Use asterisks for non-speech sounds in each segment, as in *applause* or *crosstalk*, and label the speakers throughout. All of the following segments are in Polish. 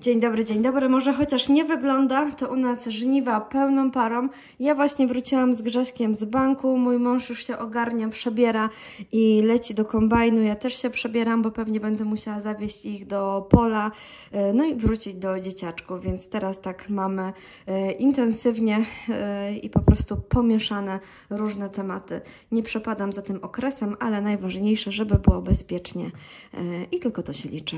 Speaker 1: Dzień dobry, dzień dobry. Może chociaż nie wygląda, to u nas żniwa pełną parą. Ja właśnie wróciłam z Grześkiem z banku. Mój mąż już się ogarnia, przebiera i leci do kombajnu. Ja też się przebieram, bo pewnie będę musiała zawieźć ich do pola, e, no i wrócić do dzieciaczków. Więc teraz tak mamy e, intensywnie e, i po prostu pomieszane różne tematy. Nie przepadam za tym okresem, ale najważniejsze, żeby było bezpiecznie i tylko to się liczy.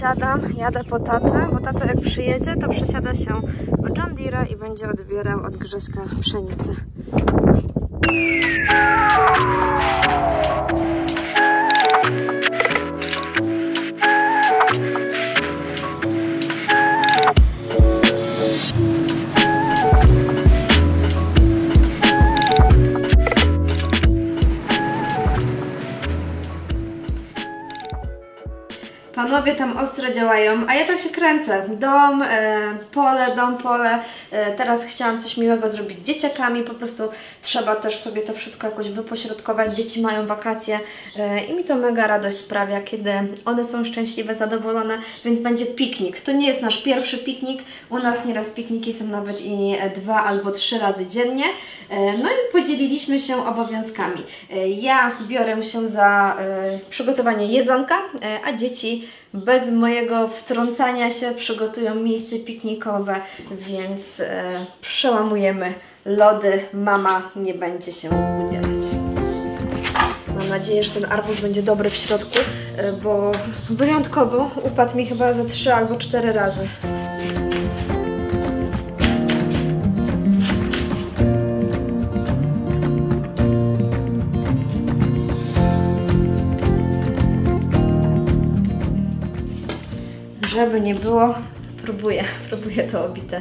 Speaker 1: Dobra, wsiadam, jadę po tatę, bo tato jak przyjedzie, to przesiada się w John i będzie odbierał od Grześka pszenicę. Panowie tam ostro działają, a ja tak się kręcę. Dom, e, pole, dom, pole. E, teraz chciałam coś miłego zrobić dzieciakami. Po prostu trzeba też sobie to wszystko jakoś wypośrodkować. Dzieci mają wakacje e, i mi to mega radość sprawia, kiedy one są szczęśliwe, zadowolone, więc będzie piknik. To nie jest nasz pierwszy piknik. U nas nieraz pikniki są nawet i dwa albo trzy razy dziennie. No i podzieliliśmy się obowiązkami. Ja biorę się za przygotowanie jedzonka, a dzieci bez mojego wtrącania się przygotują miejsce piknikowe, więc e, przełamujemy lody. Mama nie będzie się udzielać. Mam nadzieję, że ten arbuz będzie dobry w środku, e, bo wyjątkowo upadł mi chyba ze trzy albo cztery razy. Żeby nie było, próbuję, *laughs* próbuję to obite.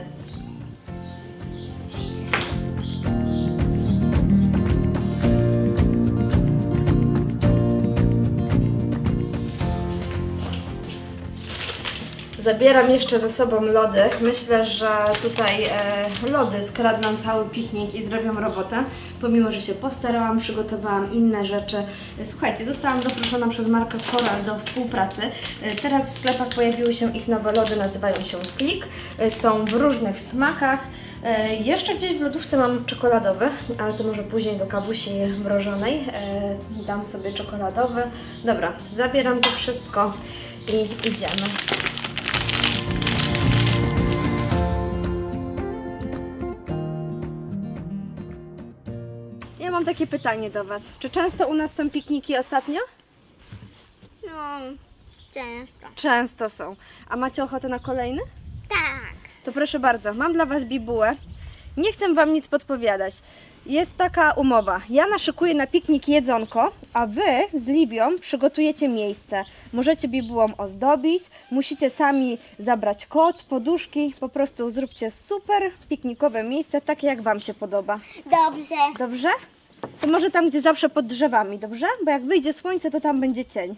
Speaker 1: Zabieram jeszcze ze sobą lody. Myślę, że tutaj e, lody skradną cały piknik i zrobią robotę. Pomimo, że się postarałam, przygotowałam inne rzeczy. Słuchajcie, zostałam zaproszona przez markę Coral do współpracy. E, teraz w sklepach pojawiły się ich nowe lody, nazywają się Slick. E, są w różnych smakach. E, jeszcze gdzieś w lodówce mam czekoladowy, ale to może później do kawusi mrożonej. E, dam sobie czekoladowy. Dobra, zabieram to wszystko i idziemy. Mam takie pytanie do Was. Czy często u nas są pikniki ostatnio?
Speaker 2: No, często.
Speaker 1: Często są. A macie ochotę na kolejny?
Speaker 2: Tak.
Speaker 1: To proszę bardzo, mam dla Was bibułę. Nie chcę Wam nic podpowiadać. Jest taka umowa. Ja naszykuję na piknik jedzonko, a Wy z Libią przygotujecie miejsce. Możecie bibułą ozdobić, musicie sami zabrać koc, poduszki. Po prostu zróbcie super piknikowe miejsce, takie jak Wam się podoba.
Speaker 2: Dobrze.
Speaker 1: Dobrze? To może tam, gdzie zawsze pod drzewami, dobrze? Bo jak wyjdzie słońce, to tam będzie cień.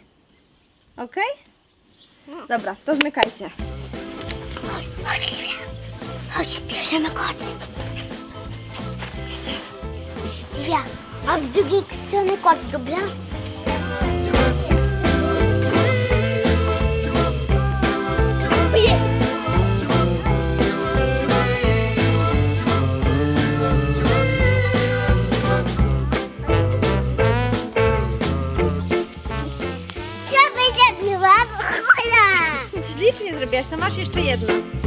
Speaker 1: Ok? Dobra, to zmykajcie.
Speaker 2: Chodź, chodź. Chodź, bierzemy koc. Livia, a z drugiej strony koc, dobra?
Speaker 1: jestem aż jeszcze jedno.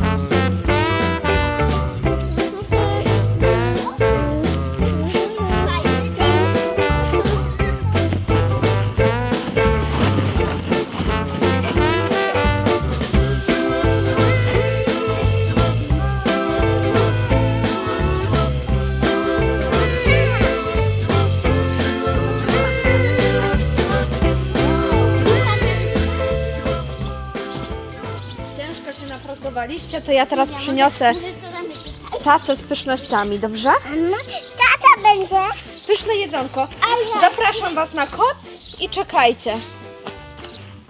Speaker 1: Napracowaliście, to ja teraz przyniosę tacę z pysznościami, dobrze?
Speaker 2: No, tata będzie.
Speaker 1: Pyszne jedzonko. Zapraszam Was na koc i czekajcie.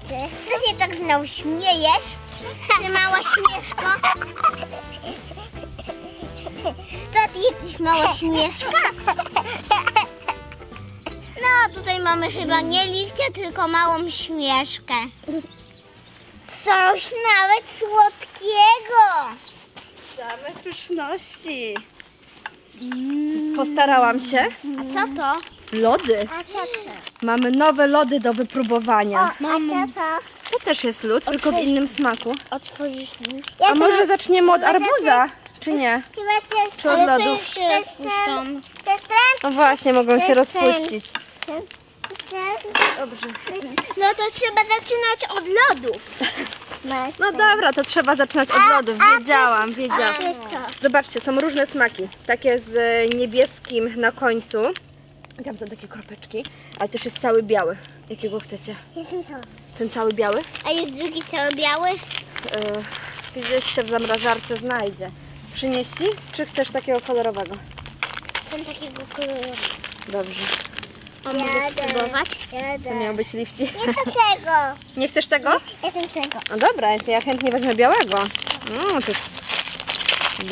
Speaker 2: Co się tak znowu śmiejesz? Ty mała śmieszko. To ty jesteś mała śmieszka? No, tutaj mamy chyba nie liwcia, tylko małą śmieszkę. Coś nawet słodkiego.
Speaker 1: Same pyszności. Postarałam się.
Speaker 2: A co to?
Speaker 1: Lody.
Speaker 2: A co to?
Speaker 1: Mamy nowe lody do
Speaker 2: O,
Speaker 1: wypróbowania.
Speaker 2: a co to?
Speaker 1: To też jest lód, tylko w innym smaku.
Speaker 2: Otworzysz mi.
Speaker 1: A może zaczniemy od arbuza, czy nie?
Speaker 2: Chyba coś...
Speaker 1: Czy od
Speaker 2: to
Speaker 1: lodów?
Speaker 2: jest ten... To jest ten?
Speaker 1: No właśnie, mogą się rozpuścić.
Speaker 2: Dobrze. No to trzeba zaczynać od lodów. *laughs*
Speaker 1: No dobra, to trzeba zaczynać od lodów. Wiedziałam, wiedziałam. Zobaczcie, są różne smaki. Takie z e, niebieskim na końcu. Tam są takie kropeczki, ale też jest cały biały. Jakiego chcecie?
Speaker 2: Jestem to.
Speaker 1: Ten cały biały?
Speaker 2: A jest drugi cały biały?
Speaker 1: Yy, gdzieś się w zamrażarce znajdzie. Przynieść ci, czy chcesz takiego kolorowego?
Speaker 2: Są takiego koloru.
Speaker 1: Dobrze.
Speaker 2: A mogę spróbować?
Speaker 1: To miał być lifci.
Speaker 2: Nie chcę tego. *laughs*
Speaker 1: Nie chcesz tego?
Speaker 2: Jestem tego.
Speaker 1: No dobra, to ja chętnie wezmę białego. Mm, to jest...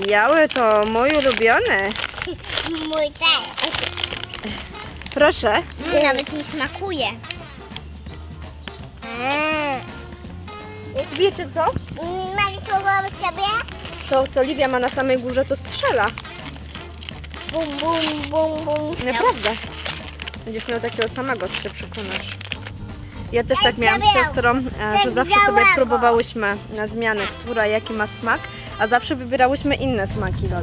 Speaker 1: Biały to mój ulubiony. *laughs*
Speaker 2: Mój też.
Speaker 1: Proszę.
Speaker 2: Nawet mi smakuje.
Speaker 1: Wiecie co?
Speaker 2: Mogę spróbować sobie?
Speaker 1: To, co Livia ma na samej górze, to strzela.
Speaker 2: Bum, bum, bum, bum.
Speaker 1: Naprawdę. Będziesz miał takiego samego, czy się przekonasz. Ja też tak miałam z siostrą, e, że zawsze sobie próbowałyśmy na zmianę, która jaki ma smak, a zawsze wybierałyśmy inne smaki
Speaker 2: jesteś?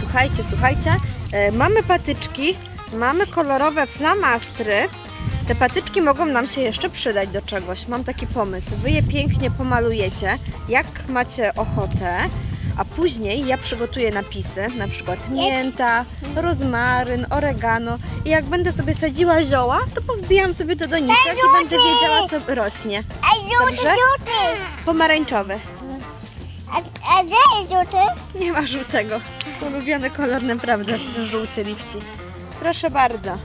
Speaker 1: Słuchajcie, słuchajcie, e, mamy patyczki, mamy kolorowe flamastry. Te patyczki mogą nam się jeszcze przydać do czegoś. Mam taki pomysł. Wy je pięknie pomalujecie, jak macie ochotę, a później ja przygotuję napisy, na przykład mięta, rozmaryn, oregano i jak będę sobie sadziła zioła, to powbijam sobie to do doniczek i będę wiedziała, co rośnie. Dobrze? Pomarańczowy.
Speaker 2: A, a gdzie jest żółty?
Speaker 1: Nie ma żółtego. Ulubiony kolor naprawdę, żółty lifci. Proszę bardzo.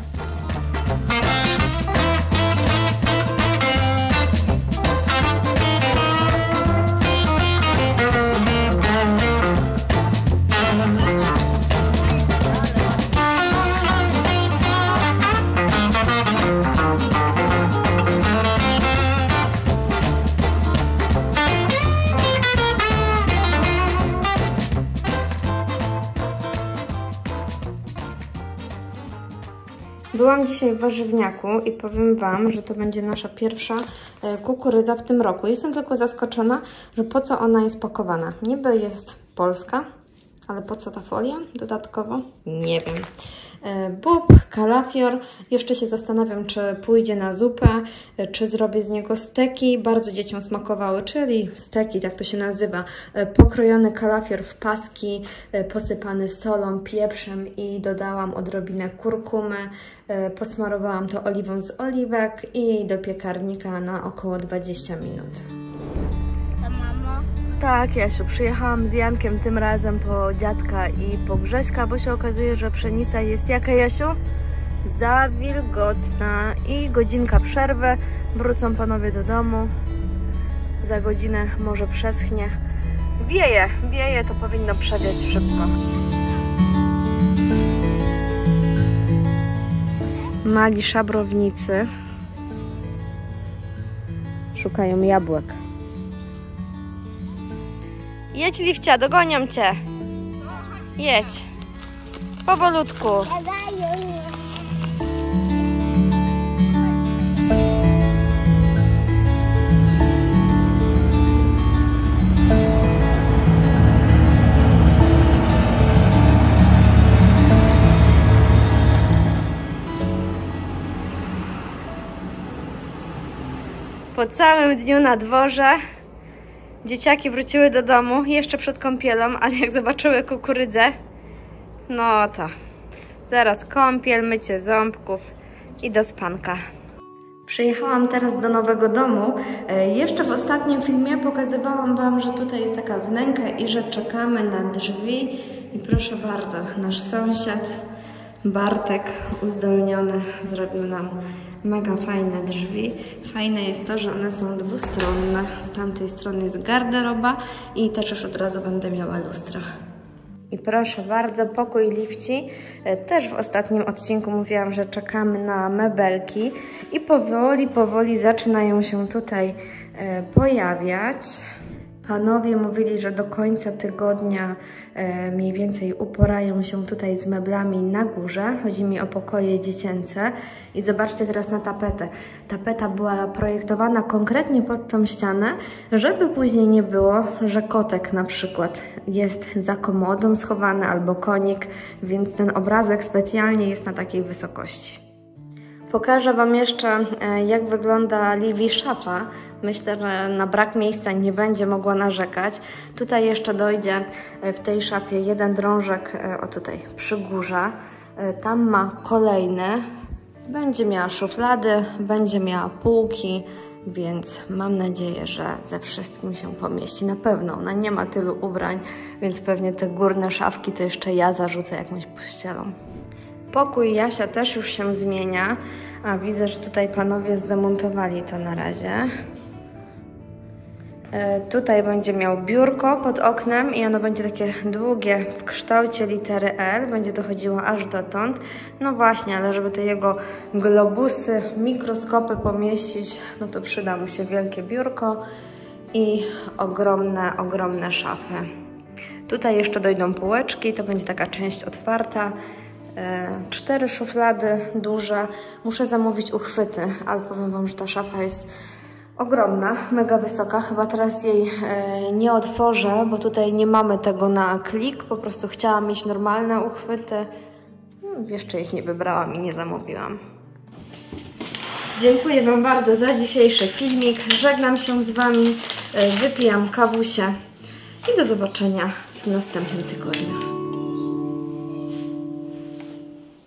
Speaker 1: Byłam dzisiaj w warzywniaku i powiem Wam, że to będzie nasza pierwsza e, kukurydza w tym roku. Jestem tylko zaskoczona, że po co ona jest pakowana. Niby jest polska, ale po co ta folia dodatkowo? Nie wiem. E, Bób, kalafior. Jeszcze się zastanawiam, czy pójdzie na zupę, e, czy zrobię z niego steki. Bardzo dzieciom smakowały, czyli steki, tak to się nazywa. E, Pokrojony kalafior w paski, posypany solą, pieprzem i dodałam odrobinę kurkumy. Posmarowałam to oliwą z oliwek i do piekarnika na około 20 minut. Tak, Jasiu, przyjechałam z Jankiem tym razem po dziadka i po Grześka, bo się okazuje, że pszenica jest jaka, Jasiu? Za wilgotna i godzinka przerwy. Wrócą panowie do domu. Za godzinę może przeschnie. Wieje, wieje, to powinno przewiać szybko. Mali szabrownicy szukają jabłek. Jedź, Liwcia, dogonią cię. Jedź. Powolutku. Po całym dniu na dworze dzieciaki wróciły do domu jeszcze przed kąpielą, ale jak zobaczyły kukurydzę, no to zaraz kąpiel, mycie ząbków i do spanka. Przyjechałam teraz do nowego domu. E, Jeszcze w ostatnim filmie pokazywałam Wam, że tutaj jest taka wnęka i że czekamy na drzwi. I proszę bardzo, nasz sąsiad Bartek uzdolniony zrobił nam mega fajne drzwi. Fajne jest to, że one są dwustronne. Z tamtej strony jest garderoba i też już od razu będę miała lustra. I proszę bardzo, pokój lifci. E, Też w ostatnim odcinku mówiłam, że czekamy na mebelki i powoli, powoli zaczynają się tutaj e, pojawiać. Panowie mówili, że do końca tygodnia e, mniej więcej uporają się tutaj z meblami na górze. Chodzi mi o pokoje dziecięce. I zobaczcie teraz na tapetę. Tapeta była projektowana konkretnie pod tą ścianę, żeby później nie było, że kotek na przykład jest za komodą schowany albo konik, więc ten obrazek specjalnie jest na takiej wysokości. Pokażę Wam jeszcze, e, jak wygląda Livi szafa. Myślę, że na brak miejsca nie będzie mogła narzekać. Tutaj jeszcze dojdzie e, w tej szafie jeden drążek, e, o tutaj, przy górze. Tam ma kolejny. Będzie miała szuflady, będzie miała półki, więc mam nadzieję, że ze wszystkim się pomieści. Na pewno ona nie ma tylu ubrań, więc pewnie te górne szafki to jeszcze ja zarzucę jakąś pościelą. Pokój Jasia też już się zmienia. A widzę, że tutaj panowie zdemontowali to na razie. E, Tutaj będzie miał biurko pod oknem i ono będzie takie długie w kształcie litery L. Będzie dochodziło aż dotąd. No właśnie, ale żeby te jego globusy, mikroskopy pomieścić, no to przyda mu się wielkie biurko i ogromne, ogromne szafy. Tutaj jeszcze dojdą półeczki, to będzie taka część otwarta. E, Cztery szuflady duże. Muszę zamówić uchwyty, ale powiem Wam, że ta szafa jest ogromna, mega wysoka. Chyba teraz jej e, nie otworzę, bo tutaj nie mamy tego na klik. Po prostu chciałam mieć normalne uchwyty. No, Jeszcze ich nie wybrałam i nie zamówiłam. Dziękuję Wam bardzo za dzisiejszy filmik. Żegnam się z Wami, e, wypijam kawusie i do zobaczenia w następnym tygodniu.